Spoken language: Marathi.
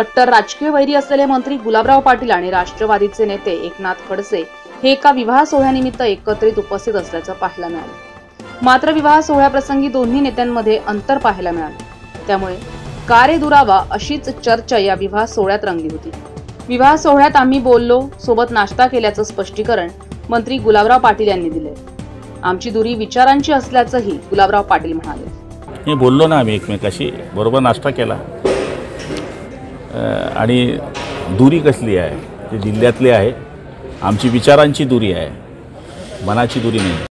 कट्टर राजकीय वैरी असलेले मंत्री गुलाबराव पाटील आणि राष्ट्रवादीचे नेते एकनाथ खडसे हे एका विवाह सोहळ्यानिमित्त एकत्रित उपस्थित असल्याचं पाहायला मिळालं. मात्र विवाह सोहळ्याप्रसंगी दोन्ही नेत्यांमध्ये अंतर पाहायला मिळालं. त्यामुळे का रे दुरावा अशीच चर्चा या विवाह सोहळ्यात रंगली होती. विवाह सोहळ्यात आम्ही बोललो सोबत नाश्ता केल्याचं स्पष्टीकरण मंत्री गुलाबराव पाटील यांनी दिले आमची दुरी विचारांची असल्याचंही गुलाबराव पाटील म्हणाले. बोललो ना आम्ही एकमेकाशी बरोबर नाश्ता केला. आणि दुरी कसली आहे? ती जिल्ह्यातली आहे आमची विचारांची दुरी आहे मनाची दुरी नाही.